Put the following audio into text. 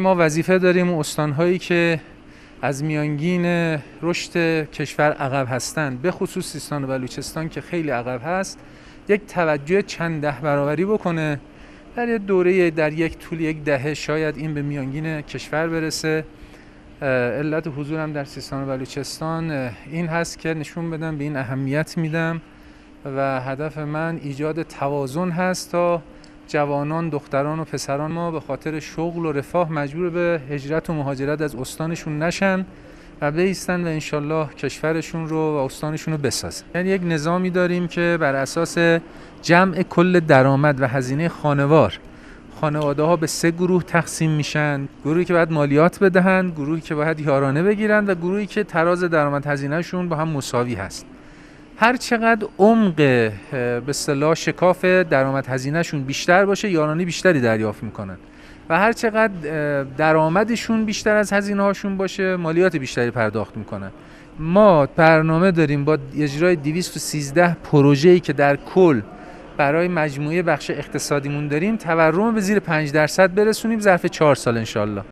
ما وظیفه داریم استانهایی که از میانگین رشد کشور عقب هستند به خصوص سیستان و بلوچستان که خیلی عقب هست یک توجه چند ده برابری بکنه در یک دوره در یک طول یک دهه شاید این به میانگین کشور برسه. علت حضورم در سیستان و بلوچستان این هست که نشون بدم به این اهمیت میدم و هدف من ایجاد توازن هست تا جوانان دختران و پسران ما به خاطر شغل و رفاه مجبور به هجرت و مهاجرت از استانشون نشن و بیستن و انشالله کشورشون رو و استانشون رو بسازن. یعنی یک نظامی داریم که بر اساس جمع کل درآمد و هزینه خانوار خانواده ها به سه گروه تقسیم میشن. گروهی که باید مالیات بدهند گروهی که باید یارانه بگیرند و گروهی که تراز درآمد هزینهشون با هم مساوی هست. هر چقدر عمق به اصطلاح شکاف درآمد هزینهشون بیشتر باشه یارانه بیشتری دریافت می‌کنن. و هر چقدر درآمدشون بیشتر از هزینه هاشون باشه مالیات بیشتری پرداخت می‌کنن. ما برنامه داریم با اجرای 213 پروژه‌ای که در کل برای مجموعه بخش اقتصادیمون داریم تورم به زیر 5 درصد برسونیم ظرف 4 سال انشالله